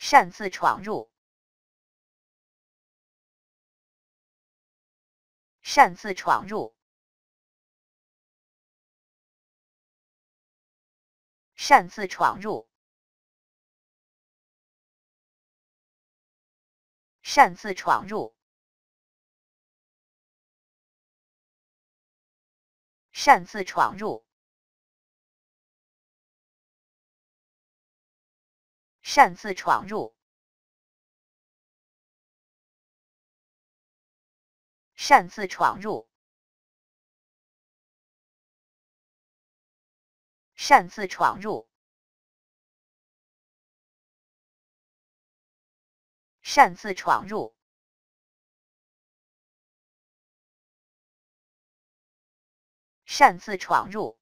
擅自闯入，擅自闯入，擅自闯入，擅自闯入，擅自闯入。擅自闯入，擅自闯入，擅自闯入，擅自闯入，擅自闯入。